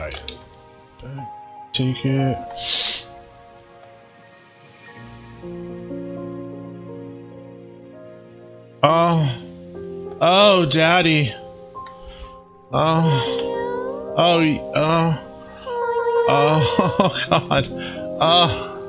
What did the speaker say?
die. Take it. Oh. Oh, daddy. Oh. Oh, oh. Oh, oh, God. Oh.